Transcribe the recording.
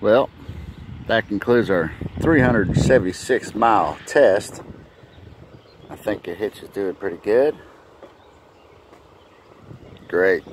Well, that concludes our 376 mile test. I think the hitch is doing pretty good. Great.